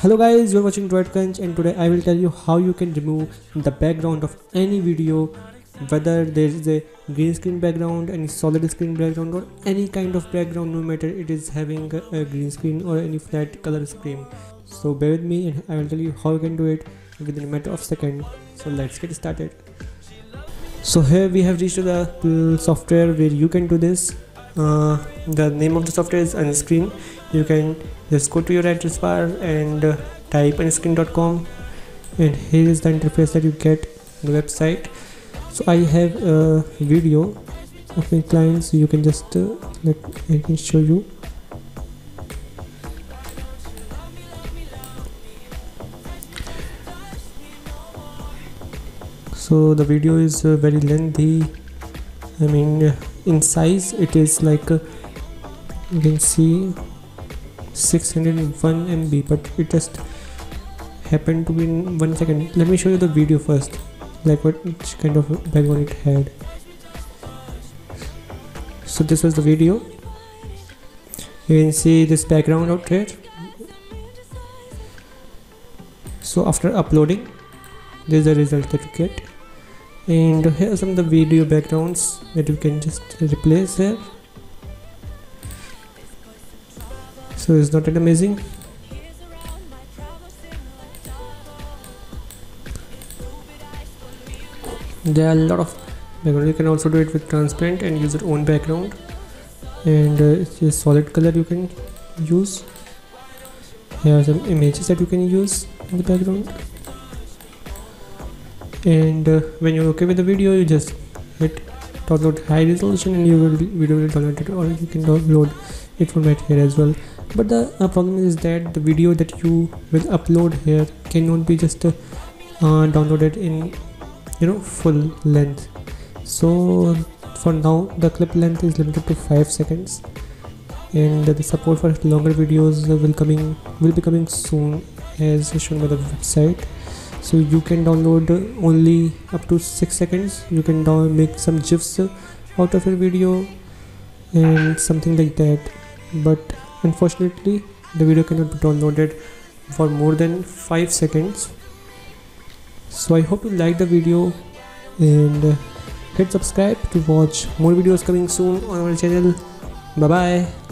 Hello guys, you're watching DroidCrunch and today I will tell you how you can remove the background of any video whether there is a green screen background, any solid screen background or any kind of background no matter it is having a green screen or any flat color screen. So bear with me and I will tell you how you can do it within a matter of second. So let's get started. So here we have reached the software where you can do this. Uh, the name of the software is Unscreen. You can just go to your address bar and uh, type unscreen.com and here is the interface that you get the website. So i have a video of my clients. So you can just uh, let i can show you. So the video is uh, very lengthy. I mean uh, in size it is like uh, you can see 601 MB but it just happened to be in one second. Let me show you the video first like what which kind of background it had. So this was the video. You can see this background out here. So after uploading this is the result that you get and here are some of the video backgrounds that you can just replace here. So is not it amazing. There are a lot of background. You can also do it with transparent and use your own background. And uh, it's a solid color you can use. Here are some images that you can use in the background and uh, when you're okay with the video you just hit download high resolution and you will video will download it or you can download it from right here as well. But the uh, problem is that the video that you will upload here cannot be just uh, downloaded in you know full length. So for now the clip length is limited to 5 seconds. And the support for longer videos will coming will be coming soon as shown by the website so you can download only up to 6 seconds you can make some gifs out of your video and something like that but Unfortunately, the video cannot be downloaded for more than 5 seconds. So I hope you like the video and hit subscribe to watch more videos coming soon on our channel. Bye bye.